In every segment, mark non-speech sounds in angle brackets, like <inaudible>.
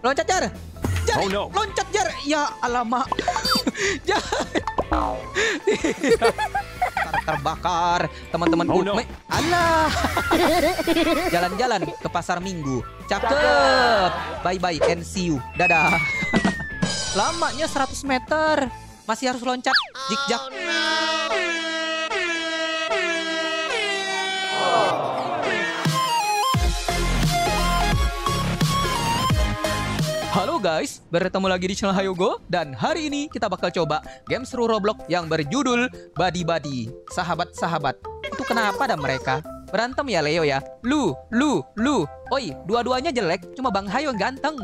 Loncat Jar. Jar, Oh, no. loncat Jar. Ya alamak. <laughs> Jar. Ter- <laughs> terbakar teman-temanku. Oh, no. Alah. <laughs> Jalan-jalan ke pasar Minggu. Cakep. Bye bye and see you. Dadah. Lamanya 100 meter. Masih harus loncat zigzag. Halo guys, bertemu lagi di channel Hayogo dan hari ini kita bakal coba game seru Roblox yang berjudul Buddy Buddy, sahabat-sahabat. Itu kenapa ada mereka? Berantem ya Leo ya? Lu, lu, lu. Oi, dua-duanya jelek, cuma Bang Hayo yang ganteng.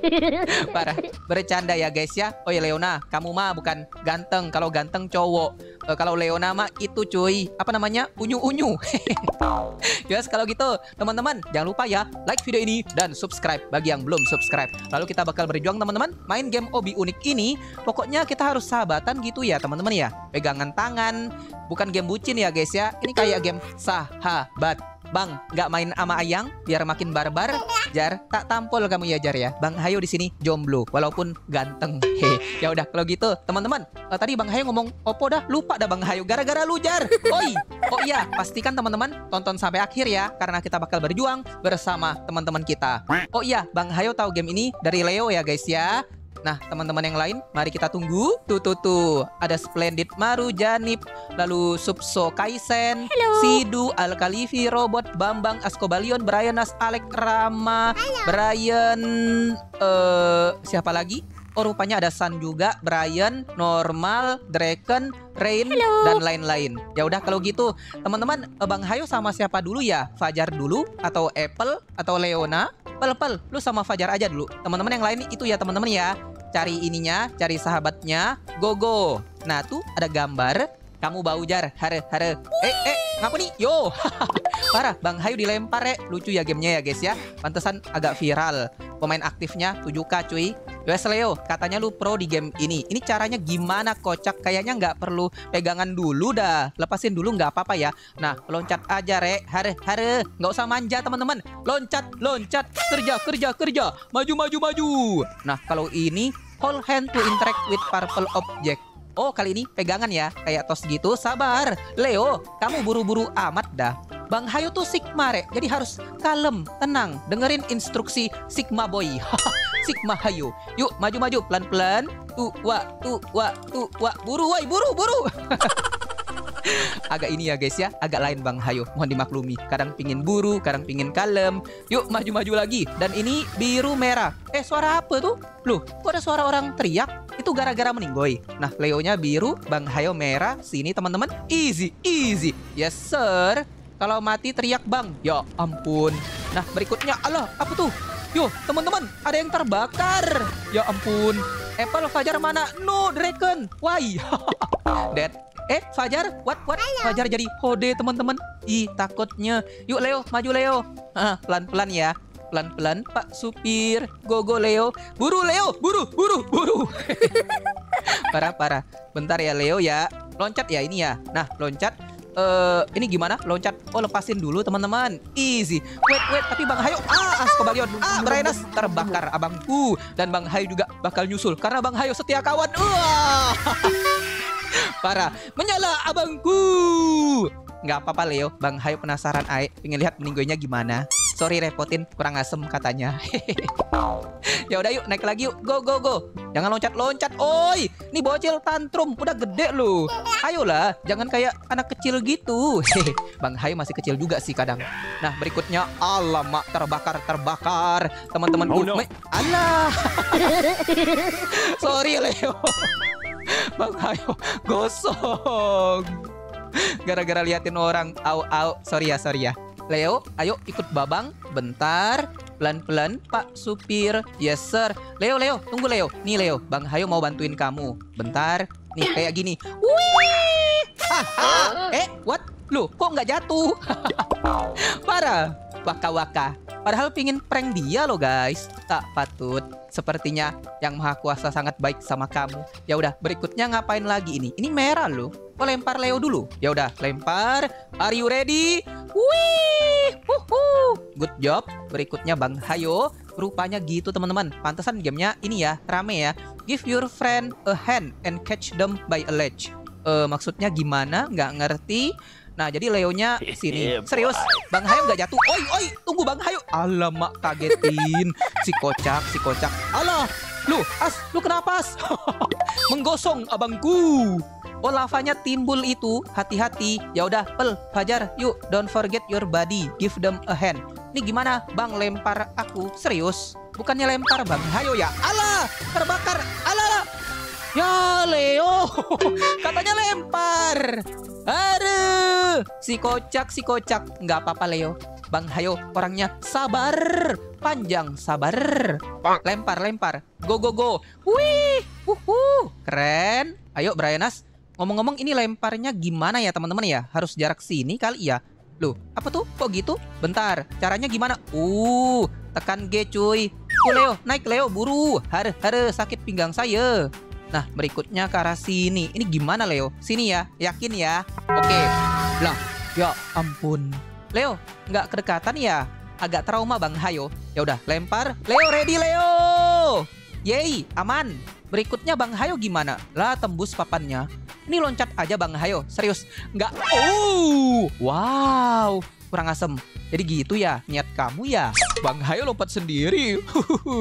<laughs> Parah, bercanda ya guys ya. Oi Leona, kamu mah bukan ganteng, kalau ganteng cowok. Eh, kalau Leona mah itu cuy, apa namanya? Unyu-unyu. <laughs> Yes, kalau gitu, teman-teman, jangan lupa ya, like video ini dan subscribe bagi yang belum subscribe. Lalu kita bakal berjuang teman-teman, main game Obi unik ini. Pokoknya kita harus sahabatan gitu ya, teman-teman ya. Pegangan tangan, bukan game bucin ya guys ya. Ini kayak game sahabat. Bang, nggak main ama ayang biar makin barbar. Jar, tak tampol kamu ya Jar ya. Bang Hayo di sini jomblo walaupun ganteng. <laughs> Hehe. Ya udah kalau gitu, teman-teman. eh, tadi Bang Hayo ngomong opo dah lupa dah Bang Hayo gara-gara lu Jar. Oi. Oh iya, pastikan teman-teman tonton sampai akhir ya karena kita bakal berjuang bersama teman-teman kita. Oh iya, Bang Hayo tahu game ini dari Leo ya guys ya. Nah, teman-teman yang lain, mari kita tunggu. Tuh, tuh, tuh. Ada Splendid Maru Janip, lalu Subso Kaisen, Sidu, Alkalifi, Robot, Bambang, Askobalion, Brian, Nas, Alek, Rama, Brian, eh siapa lagi? Oh, rupanya ada Sun juga, Brian, Normal, Draken, Rain, dan lain-lain. Ya udah kalau gitu, teman-teman, eh, Bang Hayo sama siapa dulu ya? Fajar dulu atau Apple atau Leona? Pel, pel, lu sama Fajar aja dulu. Teman-teman yang lain itu ya teman-teman ya. Cari ininya, cari sahabatnya. Go go. Nah tuh ada gambar. Kamu bau jar, hare hare. Eh eh, ngapa nih? Yo, <laughs> parah. Bang Hayu dilempar ya. Lucu ya gamenya ya guys ya. Pantesan agak viral. Pemain aktifnya 7k cuy. Wes Leo, katanya lu pro di game ini. Ini caranya gimana kocak? Kayaknya nggak perlu pegangan dulu dah. Lepasin dulu nggak apa-apa ya. Nah, loncat aja re, hare hare. Nggak usah manja teman-teman. Loncat, loncat, kerja, kerja, kerja. Maju, maju, maju. Nah, kalau ini hold hand to interact with purple object. Oh, kali ini pegangan ya, kayak tos gitu. Sabar, Leo, kamu buru-buru amat dah. Bang Hayo tuh Sigma, Rek. Jadi harus kalem, tenang, dengerin instruksi Sigma Boy. <laughs> Sigma Hayo. Yuk, maju-maju pelan-pelan. Tuh, wa, tuh, wa. Buru, woi, buru, buru. <laughs> agak ini ya guys ya, agak lain Bang Hayo. Mohon dimaklumi. Kadang pingin buru, kadang pingin kalem. Yuk, maju-maju lagi. Dan ini biru merah. Eh, suara apa tuh? Loh, kok ada suara orang teriak? Itu gara-gara meninggoy. Nah, Leonya biru, Bang Hayo merah. Sini teman-teman. Easy, easy. Yes, sir. Kalau mati teriak bang. Ya ampun. Nah, berikutnya. Allah, apa tuh? Yo, teman-teman, ada yang terbakar. Ya ampun. Apple Fajar mana? No, Dragon. Why? <laughs> Dead. Eh, Fajar, what, what? Fajar jadi hode, teman-teman. Ih, takutnya. Yuk, Leo, maju, Leo. Ah, pelan-pelan ya. Pelan-pelan, Pak Supir. Go, go, Leo. Buru, Leo. Buru, buru, buru. <laughs> parah, parah. Bentar ya, Leo ya. Loncat ya ini ya. Nah, loncat. Eh, ini gimana? Loncat. Oh, lepasin dulu, teman-teman. Easy. Wait, wait. Tapi Bang Hayo, ah, Askobalion. Ah, Brainas terbakar abangku. Dan Bang Hayo juga bakal nyusul. Karena Bang Hayo setia kawan. Wah. <laughs> Parah. Menyala abangku. Nggak apa-apa Leo, Bang Hayo penasaran Ae, pengen lihat meninggoynya gimana. Sorry repotin, kurang asem katanya. <laughs> ya udah yuk, naik lagi yuk. Go go go. Jangan loncat-loncat. Oi, ini bocil tantrum, udah gede loh. Ayolah, jangan kayak anak kecil gitu. <laughs> Bang Hayo masih kecil juga sih kadang. Nah, berikutnya alamak terbakar terbakar. Teman-teman Oh, no. Alah. <laughs> Sorry Leo. Bang Hayo gosong. Gara-gara liatin orang au au. Sorry ya, sorry ya. Leo, ayo ikut Babang. Bentar. Pelan-pelan, Pak Supir. Yes, sir. Leo, Leo. Tunggu, Leo. Nih, Leo. Bang Hayo mau bantuin kamu. Bentar. Nih, kayak gini. Wih! Haha. Eh, what? Loh, kok nggak jatuh? <laughs> Parah. Waka-waka. Padahal pingin prank dia loh, guys. Tak patut. Sepertinya yang maha kuasa sangat baik sama kamu. Ya udah, berikutnya ngapain lagi ini? Ini merah loh. Oh, lempar Leo dulu. Ya udah, lempar. Are you ready? Wih! Huhu. Good job. Berikutnya Bang Hayo. rupanya gitu teman-teman. Pantesan gamenya ini ya, rame ya. Give your friend a hand and catch them by a ledge. Eh, maksudnya gimana? Nggak ngerti. Nah, jadi Leonya sini. Serius, Bang Hayo nggak jatuh. Oi, oi, tunggu Bang Hayo. Alamak, kagetin. Si kocak, si kocak. Alah, lu, as, lu kenapa as? <laughs> Menggosong abangku. Oh lavanya timbul itu, hati-hati. Ya udah, Pel, Fajar, yuk, don't forget your body, give them a hand. Ini gimana, Bang lempar aku? Serius? Bukannya lempar, Bang. Hayo ya. Alah, terbakar. Alah, Ya Leo, <laughs> katanya lempar. Aduh, si kocak, si kocak. Nggak apa-apa Leo. Bang Hayo orangnya sabar, panjang sabar. Lempar, lempar. Go, go, go. Wih, uhu, keren. Ayo Brianas, Ngomong-ngomong ini lemparnya gimana ya teman-teman ya? Harus jarak sini kali ya? Loh, apa tuh? Kok gitu? Bentar, caranya gimana? Uh, tekan G cuy. Tuh Leo, naik Leo, buru. Har, har, sakit pinggang saya. Nah, berikutnya ke arah sini. Ini gimana Leo? Sini ya, yakin ya? Oke. Lah, ya ampun. Leo, nggak kedekatan ya? Agak trauma Bang Hayo. Ya udah, lempar. Leo ready Leo. Yeay, aman. Berikutnya Bang Hayo gimana? Lah tembus papannya. Ini loncat aja Bang Hayo, serius. Nggak. Oh, wow, kurang asem. Jadi gitu ya niat kamu ya. Bang Hayo lompat sendiri.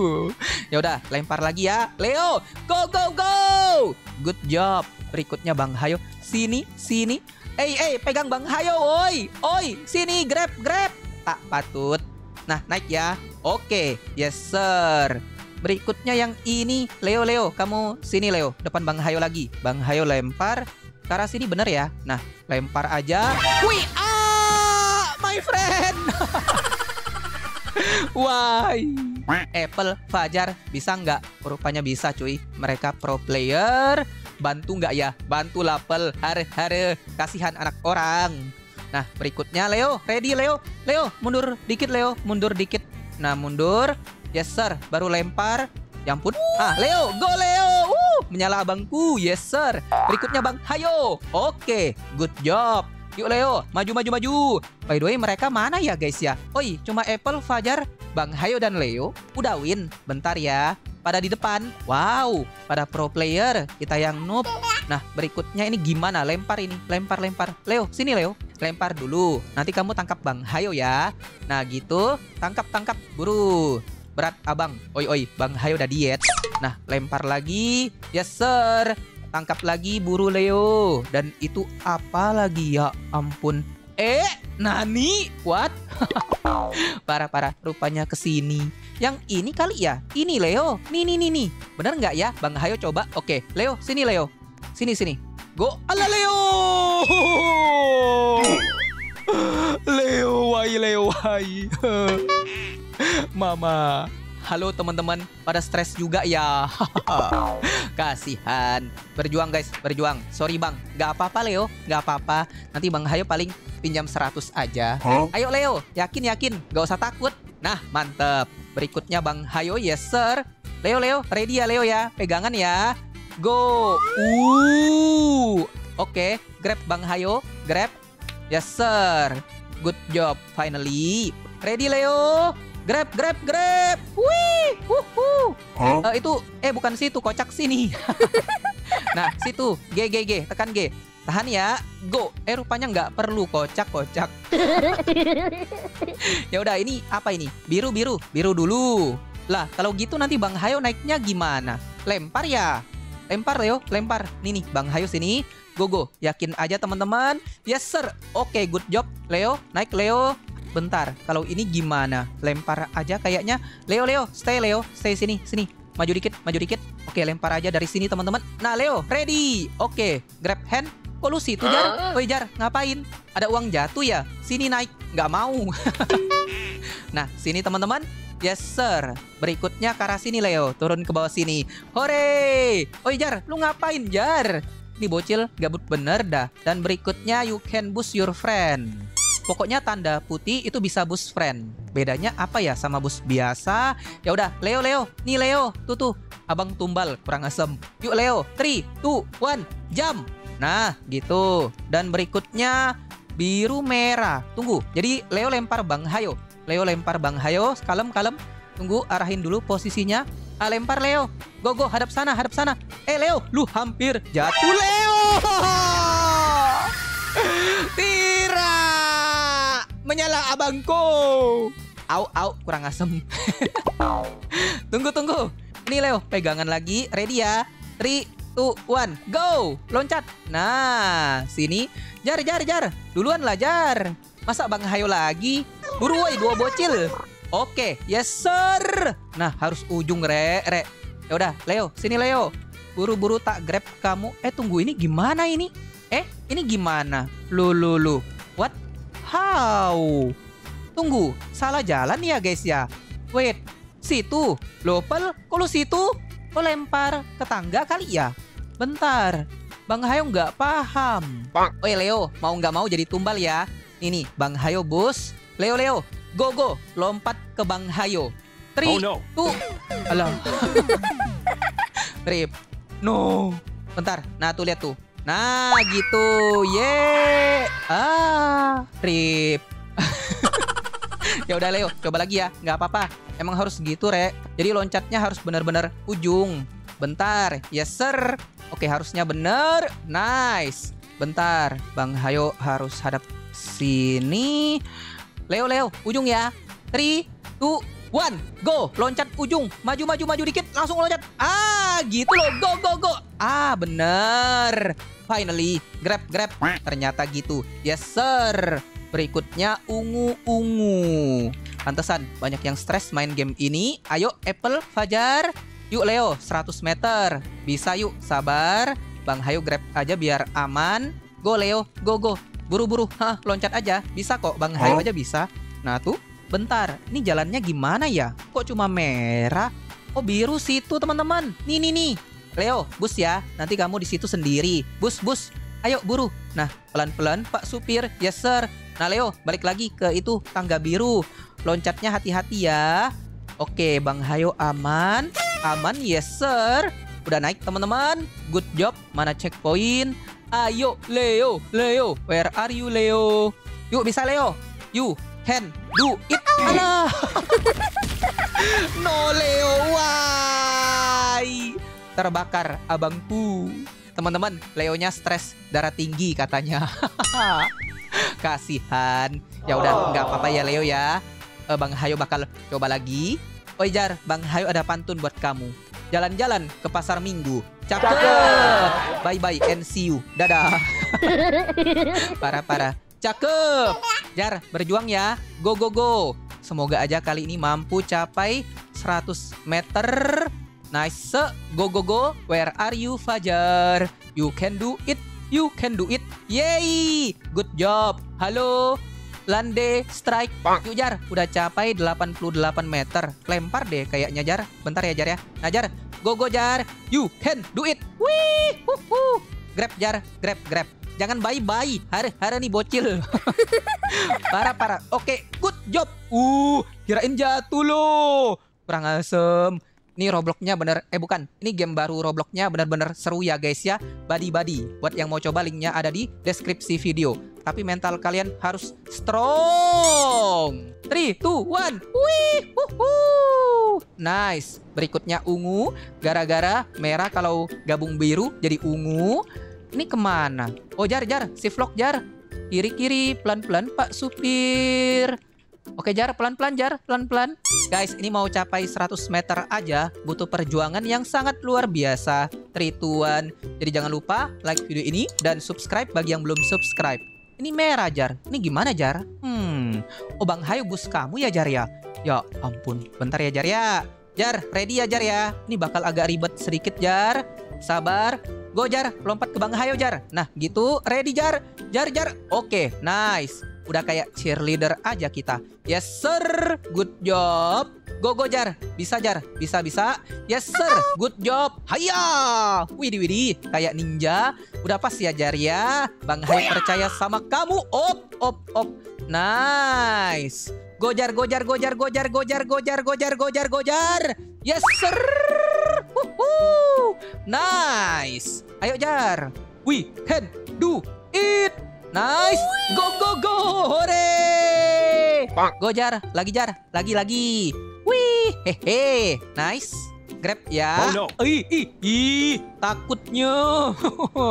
<laughs> ya udah, lempar lagi ya. Leo, go go go. Good job. Berikutnya Bang Hayo, sini sini. Eh eh, pegang Bang Hayo, oi. Oi, sini grab grab. Tak patut. Nah, naik ya. Oke, yes sir. Berikutnya yang ini, Leo Leo, kamu sini Leo, depan Bang Hayo lagi. Bang Hayo lempar ke arah sini bener ya. Nah, lempar aja. Wih, my friend. <laughs> Why? Apple, Fajar, bisa nggak? Rupanya bisa cuy. Mereka pro player. Bantu nggak ya? Bantu lapel. Hare hare. Kasihan anak orang. Nah, berikutnya Leo. Ready Leo? Leo, mundur dikit Leo. Mundur dikit. Nah, mundur. Yes sir, baru lempar. Ya ampun. Ah, Leo, go Leo. Uh, menyala abangku. Yes sir. Berikutnya Bang Hayo. Oke, good job. Yuk Leo, maju maju maju. By the way, mereka mana ya guys ya? Oi, cuma Apple, Fajar, Bang Hayo dan Leo udah win. Bentar ya. Pada di depan. Wow, pada pro player. Kita yang noob. Nah, berikutnya ini gimana? Lempar ini. Lempar, lempar. Leo, sini Leo. Lempar dulu. Nanti kamu tangkap Bang Hayo ya. Nah, gitu. Tangkap, tangkap. Buru. Berat abang. Oi oi, Bang Hayo udah diet. Nah, lempar lagi. Yes sir. Tangkap lagi buru Leo. Dan itu apa lagi ya ampun. Eh, Nani? What? <laughs> Parah-parah, rupanya ke sini. Yang ini kali ya? Ini Leo. Nih, nih, nih, nih. Bener nggak ya? Bang Hayo coba. Oke, Leo, sini Leo. Sini, sini. Go. Ala Leo! <laughs> Leo, why Leo, why? <laughs> Mama. Halo teman-teman, pada stres juga ya. <laughs> Kasihan. Berjuang guys, berjuang. Sorry bang, gak apa-apa Leo, gak apa-apa. Nanti bang Hayo paling pinjam 100 aja. Huh? Ayo Leo, yakin yakin, gak usah takut. Nah mantep. Berikutnya bang Hayo, yes sir. Leo Leo, ready ya Leo ya, pegangan ya. Go. Uh. Oke, okay. grab bang Hayo, grab. Yes sir. Good job, finally. Ready Leo? Grab, grab, grab. Wih, wuhu. Huh? Uh, itu, eh bukan situ, kocak sini. <laughs> nah, situ, G, G, G, tekan G. Tahan ya, go. Eh rupanya nggak perlu kocak, kocak. <laughs> ya udah, ini apa ini? Biru, biru, biru dulu. Lah, kalau gitu nanti Bang Hayo naiknya gimana? Lempar ya? Lempar Leo, lempar. Nih nih, Bang Hayo sini. Go go, yakin aja teman-teman. Yes sir. Oke, okay, good job. Leo, naik Leo. Bentar, kalau ini gimana? Lempar aja kayaknya. Leo, Leo, stay Leo, stay sini, sini. Maju dikit, maju dikit. Oke, lempar aja dari sini teman-teman. Nah, Leo, ready. Oke, grab hand. Kok lu situ, Jar? Woi, Jar, ngapain? Ada uang jatuh ya? Sini naik. Nggak mau. <laughs> nah, sini teman-teman. Yes, sir. Berikutnya ke arah sini, Leo. Turun ke bawah sini. Hore! Oi, Jar, lu ngapain, Jar? Ini bocil gabut bener dah. Dan berikutnya, you can boost your friend. Pokoknya tanda putih itu bisa boost friend. Bedanya apa ya sama boost biasa? Ya udah, Leo Leo. Nih Leo, tuh tuh. Abang tumbal kurang asem. Yuk Leo, 3 2 1 jam. Nah, gitu. Dan berikutnya biru merah. Tunggu. Jadi Leo lempar Bang Hayo. Leo lempar Bang Hayo, kalem kalem. Tunggu, arahin dulu posisinya. Ah, lempar Leo. Go, go, hadap sana, hadap sana. Eh, Leo, lu hampir jatuh, Leo. <laughs> Tira! Menyala abangku. Au, au, kurang asem. <laughs> tunggu, tunggu. Nih, Leo, pegangan lagi. Ready ya? 3, 2, 1, go! Loncat. Nah, sini. Jar, jar, jar. Duluan lah, jar. Masa Bang Hayo lagi? Buru woi, dua bocil. Oke, yes sir. Nah, harus ujung re, re. Ya udah, Leo, sini Leo. Buru-buru tak grab kamu. Eh, tunggu ini gimana ini? Eh, ini gimana? Lu lu lu. How? Tunggu, salah jalan ya guys ya. Wait, situ. Lopel, kok lu situ? Lo lempar ke tangga kali ya? Bentar, Bang Hayo nggak paham. Oi Leo, mau nggak mau jadi tumbal ya. Ini Bang Hayo bos. Leo Leo, go go, lompat ke Bang Hayo. Tri, Oh no. tuh, alah. <laughs> Trip, no. Bentar, nah tuh lihat tuh. Nah gitu, ye. Ah, trip. <laughs> ya udah Leo, coba lagi ya, nggak apa-apa. Emang harus gitu, Re. Jadi loncatnya harus benar-benar ujung. Bentar, yes sir. Oke, harusnya bener. Nice. Bentar, Bang Hayo harus hadap sini. Leo, Leo, ujung ya. 3, 2, 1, go. Loncat ujung. Maju, maju, maju dikit. Langsung loncat. Ah, gitu loh. Go, go, go. Ah, bener. Finally, grab, grab. Ternyata gitu. Yes, sir. Berikutnya ungu-ungu. Pantesan banyak yang stres main game ini. Ayo, Apple, Fajar. Yuk, Leo, 100 meter. Bisa yuk, sabar. Bang Hayo grab aja biar aman. Go, Leo. Go, go. Buru-buru. Hah, loncat aja. Bisa kok, Bang Hayo aja bisa. Nah, tuh. Bentar, ini jalannya gimana ya? Kok cuma merah? Oh, biru situ, teman-teman. Nih, nih, nih. Leo, bus ya. Nanti kamu di situ sendiri. Bus, bus. Ayo, buru. Nah, pelan-pelan, Pak Supir. Yes, sir. Nah, Leo, balik lagi ke itu tangga biru. Loncatnya hati-hati ya. Oke, Bang Hayo aman. Aman, yes, sir. Udah naik, teman-teman. Good job. Mana checkpoint? Ayo, Leo, Leo. Where are you, Leo? Yuk, bisa, Leo. You can do it. Alah. <laughs> no, Leo. Why? Terbakar abangku. Teman-teman, Leonya stres, darah tinggi katanya. <laughs> Kasihan. Ya udah, nggak apa-apa ya Leo ya. Eh, Bang Hayo bakal coba lagi. Oi Jar, Bang Hayo ada pantun buat kamu. Jalan-jalan ke pasar minggu. Cakep. Bye bye and see you. Dadah. <laughs> Parah-parah. Cakep. Jar, berjuang ya. Go go go. Semoga aja kali ini mampu capai 100 meter. Nice. Go go go. Where are you Fajar? You can do it. You can do it. Yay! Good job. Halo. Lande strike. Yuk Jar, udah capai 88 meter. Lempar deh kayaknya Jar. Bentar ya Jar ya. Nah Jar, go go Jar. You can do it. Wih. Grab Jar, grab grab. Jangan bye-bye. Hari-hari nih bocil. <laughs> parah parah. Oke, good job. Uh, kirain jatuh loh. Kurang asem. Ini Robloxnya bener, eh bukan, ini game baru Robloxnya bener-bener seru ya guys ya. Buddy. Buat yang mau coba linknya ada di deskripsi video. Tapi mental kalian harus strong. 3, 2, 1. Wih, wuhu. Nice. Berikutnya ungu. Gara-gara merah kalau gabung biru jadi ungu. Ini ke mana? Oh jar jar, si vlog jar. Kiri-kiri, pelan-pelan Pak Supir. Oke Jar, pelan-pelan Jar, pelan-pelan. Guys, ini mau capai 100 meter aja butuh perjuangan yang sangat luar biasa. Trituan. Jadi jangan lupa like video ini dan subscribe bagi yang belum subscribe. Ini merah Jar. Ini gimana Jar? Hmm. Oh Bang Hayo bus kamu ya Jar ya? Ya ampun. Bentar ya Jar ya. Jar, ready ya Jar ya. Ini bakal agak ribet sedikit Jar. Sabar. Go Jar, lompat ke Bang Hayo Jar. Nah, gitu. Ready Jar. Jar Jar. Oke, nice. Udah kayak cheerleader aja kita. Yes sir, good job. Go go Jar, bisa Jar, bisa bisa. Yes sir, good job. Haya, widih widih, kayak ninja. Udah pas ya Jar ya. Bang Hai percaya sama kamu. Op op op. Nice. Gojar gojar gojar gojar gojar gojar gojar gojar gojar. Yes sir. Woohoo. Nice. Ayo Jar. We can do it. Nice. Go go go. Hore. Go Jar, lagi Jar, lagi lagi. Wih, hehe, nice. Grab ya. Oh, no. Ih, ih, ih, takutnya.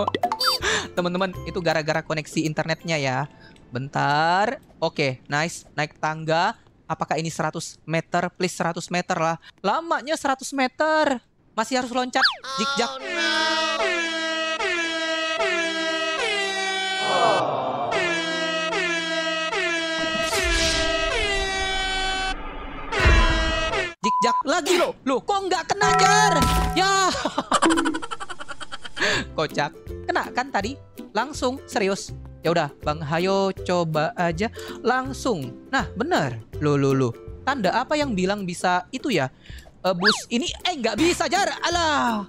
<laughs> Teman-teman, itu gara-gara koneksi internetnya ya. Bentar. Oke, nice. Naik tangga. Apakah ini 100 meter? Please 100 meter lah. Lamanya 100 meter. Masih harus loncat. Jik-jak. Jik-jak lagi loh. Loh, kok nggak kena jar? Ya. <laughs> Kocak. Kena kan tadi? Langsung, serius. Ya udah, Bang Hayo coba aja langsung. Nah, bener. Loh, loh, loh. Tanda apa yang bilang bisa itu ya? Eh, bus ini eh nggak bisa jar. Alah.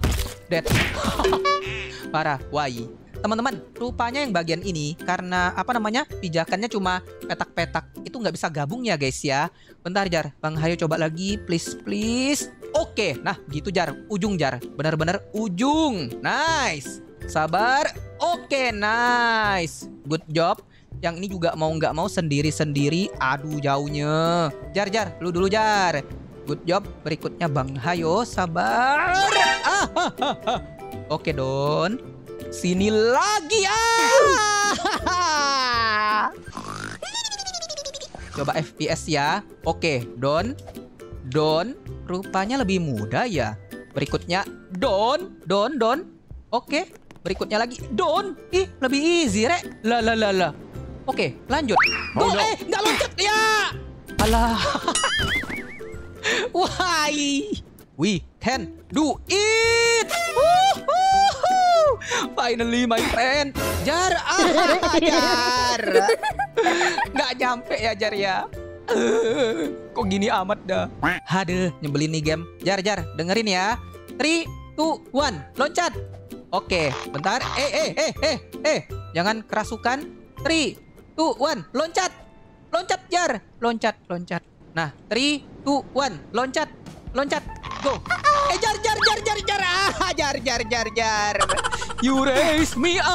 Dead. <laughs> Parah, wai. Teman-teman, rupanya yang bagian ini karena apa namanya pijakannya cuma petak-petak itu nggak bisa gabung ya guys ya. Bentar Jar, Bang Hayo coba lagi please please. Oke, nah gitu Jar, ujung Jar, benar-benar ujung. Nice, sabar. Oke, nice, good job. Yang ini juga mau nggak mau sendiri-sendiri. Aduh jauhnya. Jar Jar, lu dulu Jar. Good job. Berikutnya Bang Hayo, sabar. Ah, ah, ah, ah. Oke Don. Sini lagi ah. <laughs> Coba FPS ya. Oke, Don. Don, rupanya lebih mudah ya. Berikutnya Don, Don, Don. Oke, berikutnya lagi Don. Ih, lebih easy, Rek. La la la la. Oke, lanjut. Oh, Go, no. eh, nggak loncat ya. Alah. <laughs> Why? We can do it. Finally, my friend. Jar, ah, jar. Nggak nyampe ya, jar ya. Kok gini amat dah. Haduh, nyebelin nih game. Jar, jar, dengerin ya. 3, 2, 1, loncat. Oke, bentar. Eh, eh, eh, eh, eh. Jangan kerasukan. 3, 2, 1, loncat. Loncat, jar. Loncat, loncat. Nah, 3, 2, 1, loncat. Loncat. Go. <laughs> Eh, jar, jar, jar, jar, jar. Ah, <laughs> jar, jar, jar, jar. You raise me up.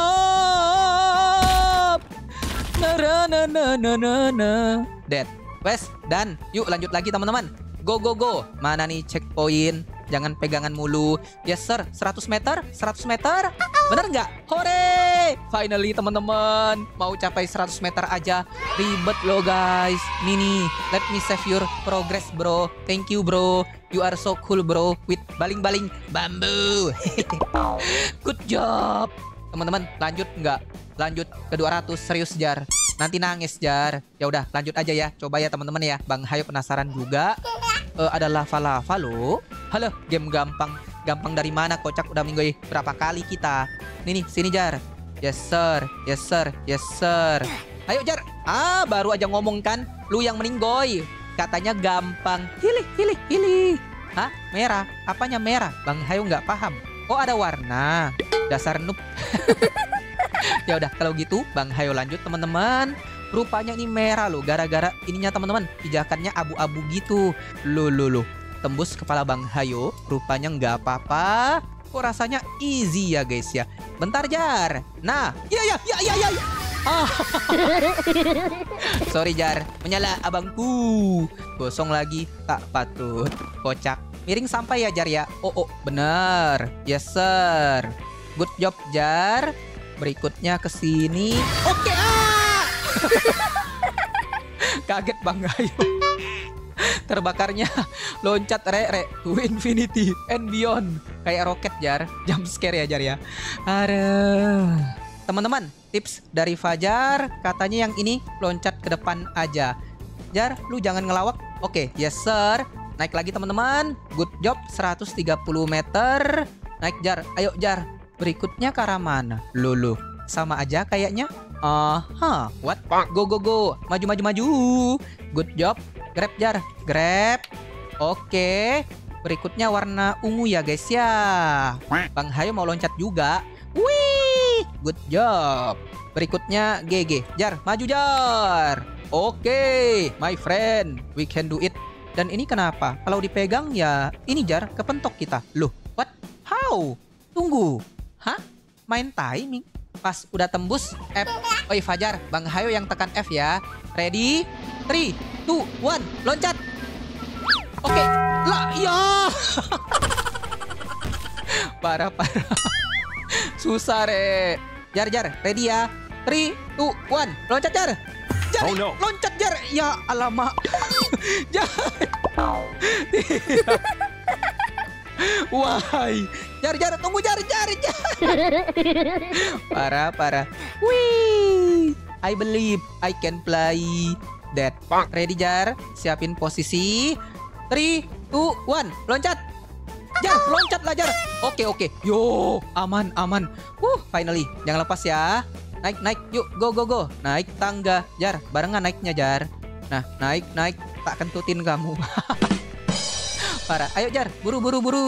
Na na na na na na na. Dead. Wes, dan yuk lanjut lagi teman-teman. Go go go. Mana nih checkpoint? Jangan pegangan mulu. Yes sir, 100 meter, 100 meter. Bener nggak? Hore! Finally teman-teman, mau capai 100 meter aja. Ribet loh guys. Nih, let me save your progress bro. Thank you bro. You are so cool bro with baling-baling bambu. <laughs> Good job. Teman-teman, lanjut nggak? Lanjut ke 200 serius jar. Nanti nangis jar. Ya udah, lanjut aja ya. Coba ya teman-teman ya. Bang Hayo penasaran juga. Eh, ada lava-lava loh. Halo, game gampang. Gampang dari mana kocak udah minggu berapa kali kita. Nih nih, sini jar. Yes sir, yes sir, yes sir. Ayo jar. Ah, baru aja ngomong kan. Lu yang meninggoy. Katanya gampang. Hilih, hilih, hilih. Hah? Merah? Apanya merah? Bang Hayo nggak paham. Oh ada warna. Dasar noob. <laughs> ya udah kalau gitu Bang Hayo lanjut teman-teman. Rupanya ini merah loh gara-gara ininya teman-teman pijakannya abu-abu gitu. Loh loh loh. Tembus kepala Bang Hayo. Rupanya nggak apa-apa. Kok rasanya easy ya guys ya. Bentar Jar. Nah, ya ya ya ya. ya. <laughs> Sorry Jar, menyala abangku. Gosong lagi, tak patut. Kocak. Miring sampai ya Jar ya. Oh, oh, bener. Yes sir. Good job Jar. Berikutnya ke sini. Oke, ah. <laughs> Kaget Bang Ayu. <laughs> Terbakarnya loncat re re to infinity and beyond. Kayak roket Jar. Jump scare ya Jar ya. Aduh. Teman-teman, tips dari Fajar katanya yang ini loncat ke depan aja. Jar, lu jangan ngelawak. Oke, yes sir. Naik lagi teman-teman. Good job 130 meter. Naik Jar. Ayo Jar. Berikutnya ke arah mana? Lulu. Sama aja kayaknya. Aha, what? Go go go. Maju maju maju. Good job. Grab Jar. Grab. Oke. Berikutnya warna ungu ya guys ya. Bang Hayo mau loncat juga. Wih, good job. Berikutnya GG. Jar, maju Jar. Oke, my friend, we can do it. Dan ini kenapa? Kalau dipegang ya ini Jar kepentok kita. Loh, what? How? Tunggu. Hah? Main timing? Pas udah tembus F. Oi Fajar, Bang Hayo yang tekan F ya. Ready? 3, 2, 1, loncat. Oke, lah ya. <laughs> parah parah. Susah re. Jar jar, ready ya. 3 2 1. Loncat jar. Jar, Oh, no. loncat jar. Ya alamak. <laughs> jar. <laughs> Wahai. Jar jar, tunggu jar jar jar. parah parah. Wih. I believe I can play that. Ready jar, siapin posisi. 3 2 1. Loncat. Jar, loncat lah Jar. Oke oke. Yo, aman aman. Uh, finally. Jangan lepas ya. Naik naik. Yuk, go go go. Naik tangga. Jar, barengan naiknya Jar. Nah, naik naik. Tak kentutin kamu. <laughs> Parah. Ayo Jar, buru buru buru.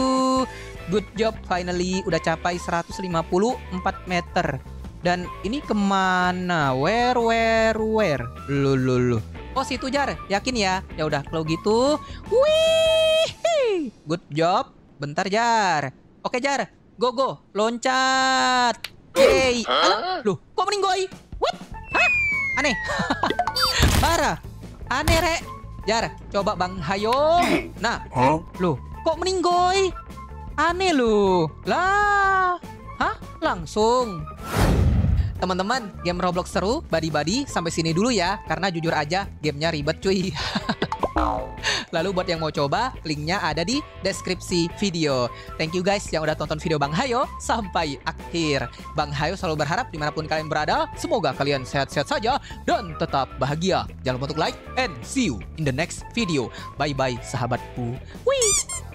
Good job finally udah capai 154 meter. Dan ini ke mana? Where where where? Lu lu. Oh situ Jar, yakin ya? Ya udah kalau gitu. Wih, good job. Bentar Jar. Oke Jar, go go, loncat. Yeay. Alah, loh, kok meninggoy? What? Hah? Aneh. <laughs> Parah. Aneh rek. Jar, coba Bang Hayo. Nah, Huh? loh, kok meninggoy? Aneh loh. Lah. Hah? Langsung. Teman-teman, game Roblox seru, badi-badi sampai sini dulu ya, karena jujur aja gamenya ribet cuy. <laughs> Lalu buat yang mau coba, linknya ada di deskripsi video. Thank you guys yang udah tonton video Bang Hayo sampai akhir. Bang Hayo selalu berharap di mana pun kalian berada, semoga kalian sehat-sehat saja dan tetap bahagia. Jangan lupa untuk like and see you in the next video. Bye-bye sahabatku. Wih.